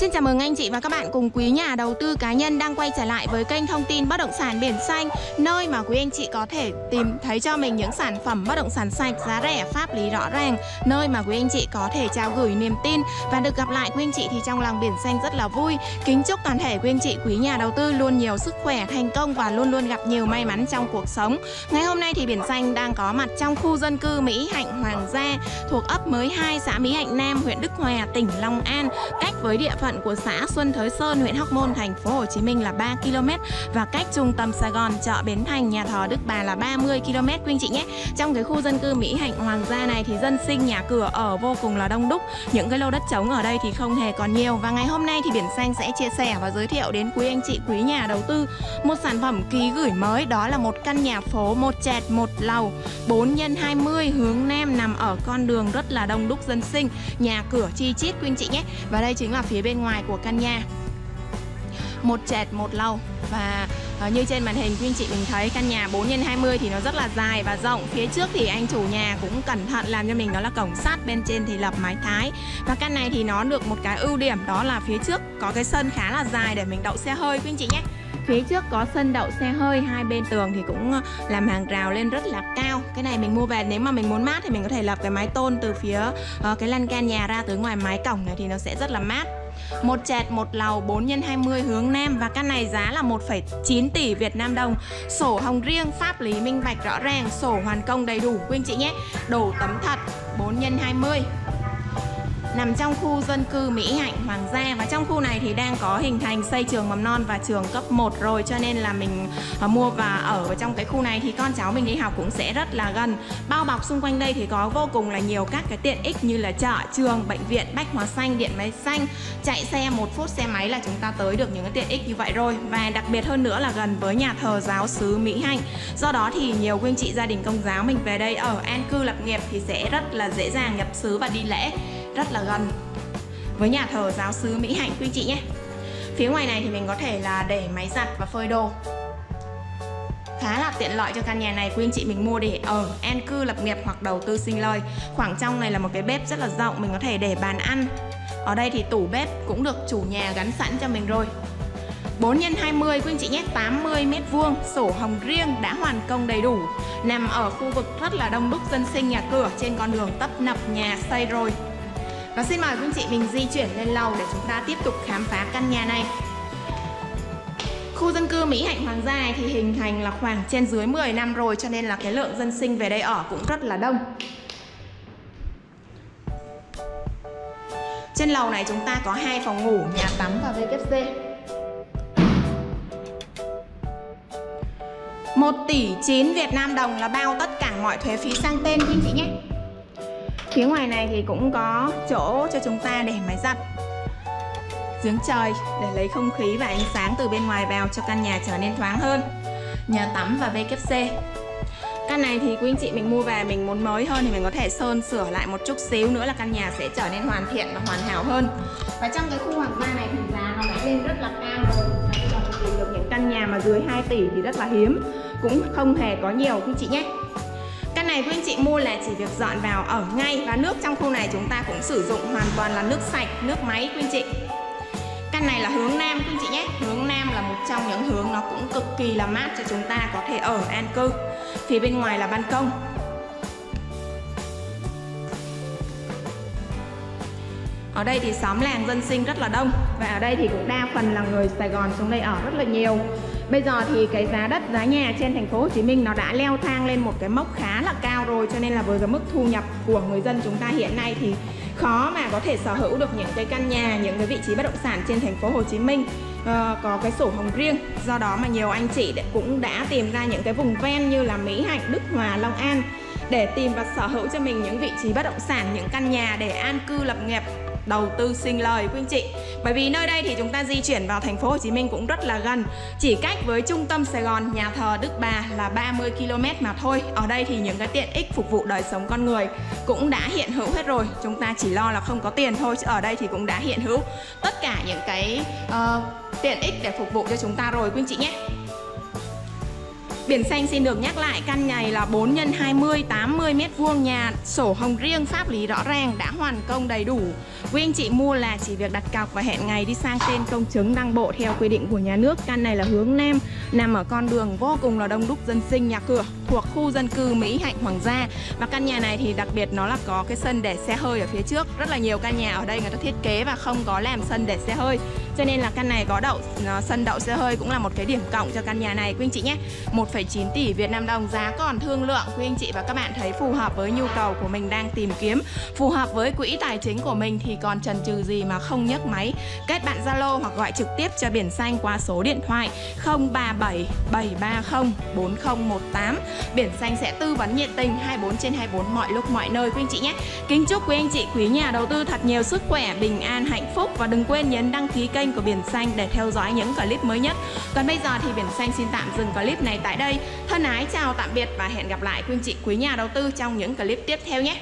Xin chào mừng anh chị và các bạn cùng quý nhà đầu tư cá nhân đang quay trở lại với kênh thông tin bất động sản biển xanh Nơi mà quý anh chị có thể tìm thấy cho mình những sản phẩm bất động sản sạch, giá rẻ, pháp lý rõ ràng Nơi mà quý anh chị có thể trao gửi niềm tin. Và được gặp lại quý anh chị thì trong lòng biển xanh rất là vui. Kính chúc toàn thể quý anh chị quý nhà đầu tư luôn nhiều sức khỏe, thành công và luôn luôn gặp nhiều may mắn trong cuộc sống. Ngày hôm nay thì biển xanh đang có mặt trong khu dân cư Mỹ Hạnh Hoàng Gia Thuộc ấp mới 2 xã Mỹ Hạnh Nam, huyện Đức Hòa, tỉnh Long An. Cách với địa phận phận của xã Xuân Thới Sơn, huyện Hóc Môn, thành phố Hồ Chí Minh là 3 km và cách trung tâm Sài Gòn, chợ Bến Thành, nhà thờ Đức Bà là 30 km quý anh chị nhé. Trong cái khu dân cư Mỹ Hạnh Hoàng gia này thì dân sinh nhà cửa ở vô cùng là đông đúc. Những cái lô đất trống ở đây thì không hề còn nhiều và ngày hôm nay thì Biển Xanh sẽ chia sẻ và giới thiệu đến quý anh chị quý nhà đầu tư một sản phẩm ký gửi mới đó là một căn nhà phố một trệt một lầu 4 x 20 hướng Nam nằm ở con đường rất là đông đúc dân sinh, nhà cửa chi chít quý anh chị nhé. Và đây chính là phía bên ngoài của căn nhà. Một trệt một lầu và uh, như trên màn hình quý anh chị mình thấy căn nhà 4 x 20 thì nó rất là dài và rộng. Phía trước thì anh chủ nhà cũng cẩn thận làm cho mình đó là cổng sắt bên trên thì lập mái thái. Và căn này thì nó được một cái ưu điểm đó là phía trước có cái sân khá là dài để mình đậu xe hơi quý anh chị nhé. Phía trước có sân đậu xe hơi hai bên tường thì cũng ờ, làm hàng rào lên rất là cao. Cái này mình mua về nếu mà mình muốn mát thì mình có thể lập cái mái tôn từ phía uh, cái lan can nhà ra tới ngoài mái cổng này thì nó sẽ rất là mát một chẹt một lầu 4 x 20 hướng Nam và căn này giá là 1,9 tỷ Việt Nam đồng. Sổ hồng riêng, pháp lý minh bạch rõ ràng, sổ hoàn công đầy đủ quý anh chị nhé. Đổ tấm thật 4 x 20 nằm trong khu dân cư Mỹ Hạnh, Hoàng Gia và trong khu này thì đang có hình thành xây trường mầm non và trường cấp 1 rồi cho nên là mình à, mua và ở trong cái khu này thì con cháu mình đi học cũng sẽ rất là gần. Bao bọc xung quanh đây thì có vô cùng là nhiều các cái tiện ích như là chợ, trường, bệnh viện, bách hóa xanh, điện máy xanh. Chạy xe một phút xe máy là chúng ta tới được những cái tiện ích như vậy rồi và đặc biệt hơn nữa là gần với nhà thờ giáo xứ Mỹ Hạnh. Do đó thì nhiều quý anh chị gia đình công giáo mình về đây ở an cư lập nghiệp thì sẽ rất là dễ dàng nhập xứ và đi lễ rất là gần. Với nhà thờ giáo sứ Mỹ Hạnh, quý chị nhé. Phía ngoài này thì mình có thể là để máy giặt và phơi đồ. Khá là tiện lợi cho căn nhà này, quý anh chị. Mình mua để ở an cư, lập nghiệp hoặc đầu tư sinh lời. Khoảng trong này là một cái bếp rất là rộng, mình có thể để bàn ăn. Ở đây thì tủ bếp cũng được chủ nhà gắn sẵn cho mình rồi. 4 x 20 quý anh chị nhé. 80 mét vuông, sổ hồng riêng đã hoàn công đầy đủ. Nằm ở khu vực rất là đông đúc dân sinh nhà cửa, trên con đường tấp nập, nhà xây rồi và xin mời quý anh chị mình di chuyển lên lầu để chúng ta tiếp tục khám phá căn nhà này Khu dân cư Mỹ Hạnh Hoàng gia này thì hình thành là khoảng trên dưới 10 năm rồi cho nên là cái lượng dân sinh về đây ở cũng rất là đông. Trên lầu này chúng ta có hai phòng ngủ, nhà tắm và WC. 1 tỷ 9 Việt Nam đồng là bao tất cả mọi thuế phí sang tên quý anh chị nhé. Phía ngoài này thì cũng có chỗ cho chúng ta để máy giặt. Giếng trời, để lấy không khí và ánh sáng từ bên ngoài vào cho căn nhà trở nên thoáng hơn. Nhà tắm và WC Căn này thì quý anh chị mình mua về mình muốn mới hơn thì mình có thể sơn sửa lại một chút xíu nữa là căn nhà sẽ trở nên hoàn thiện và hoàn hảo hơn. Và trong cái khu hoàng gia này thì giá nó đã lên rất là cao rồi. Bây giờ mình tìm được những căn nhà mà dưới 2 tỷ thì rất là hiếm. Cũng không hề có nhiều, quý chị nhé này quý anh chị mua là chỉ việc dọn vào ở ngay Và nước trong khu này chúng ta cũng sử dụng hoàn toàn là nước sạch, nước máy quý anh chị. Căn này là hướng Nam quý anh chị nhé. Hướng Nam là một trong những hướng nó cũng cực kỳ là mát cho chúng ta có thể ở an cư. Phía bên ngoài là ban công. Ở đây thì xóm làng dân sinh rất là đông. Và ở đây thì cũng đa phần là người Sài Gòn xuống đây ở rất là nhiều. Bây giờ thì cái giá đất, giá nhà trên thành phố Hồ Chí Minh nó đã leo thang lên một cái mốc khá là cao rồi cho nên là với cái mức thu nhập của người dân chúng ta hiện nay thì khó mà có thể sở hữu được những cái căn nhà, những cái vị trí bất động sản trên thành phố Hồ Chí Minh uh, có cái sổ hồng riêng. Do đó mà nhiều anh chị cũng đã tìm ra những cái vùng ven như là Mỹ Hạnh, Đức Hòa, Long An để tìm và sở hữu cho mình những vị trí bất động sản, những căn nhà để an cư lập nghiệp đầu tư sinh lời quý anh chị. Bởi vì nơi đây thì chúng ta di chuyển vào thành phố Hồ Chí Minh cũng rất là gần. Chỉ cách với trung tâm Sài Gòn nhà thờ Đức Bà là 30 km mà thôi. Ở đây thì những cái tiện ích phục vụ đời sống con người cũng đã hiện hữu hết rồi. Chúng ta chỉ lo là không có tiền thôi chứ ở đây thì cũng đã hiện hữu tất cả những cái uh, tiện ích để phục vụ cho chúng ta rồi quý anh chị nhé. Biển xanh xin được nhắc lại căn này là 4 x 20 80 m vuông nhà sổ hồng riêng pháp lý rõ ràng đã hoàn công đầy đủ. Quý anh chị mua là chỉ việc đặt cọc và hẹn ngày đi sang tên công chứng đăng bộ theo quy định của nhà nước. Căn này là hướng Nam, nằm ở con đường vô cùng là đông đúc dân sinh nhà cửa thuộc khu dân cư Mỹ Hạnh Hoàng Gia. Và căn nhà này thì đặc biệt nó là có cái sân để xe hơi ở phía trước. Rất là nhiều căn nhà ở đây người ta thiết kế và không có làm sân để xe hơi. Cho nên là căn này có đậu ờ, sân đậu xe hơi cũng là một cái điểm cộng cho căn nhà này quý anh chị nhé. 1,9 tỷ Việt Nam đồng giá còn thương lượng quý anh chị và các bạn thấy phù hợp với nhu cầu của mình đang tìm kiếm, phù hợp với quỹ tài chính của mình thì còn chần chừ gì mà không nhấc máy. Kết bạn Zalo hoặc gọi trực tiếp cho Biển Xanh qua số điện thoại 037 730 4018. Biển Xanh sẽ tư vấn nhiệt tình 24 trên 24 mọi lúc mọi nơi quý anh chị nhé. Kính chúc quý anh chị quý nhà đầu tư thật nhiều sức khỏe, bình an, hạnh phúc và đừng quên nhấn đăng ký kênh của Biển Xanh để theo dõi những clip mới nhất. Còn bây giờ thì Biển Xanh xin tạm dừng clip này tại đây đây. Thân ái chào tạm biệt và hẹn gặp lại quý anh chị, quý nhà đầu tư trong những clip tiếp theo nhé.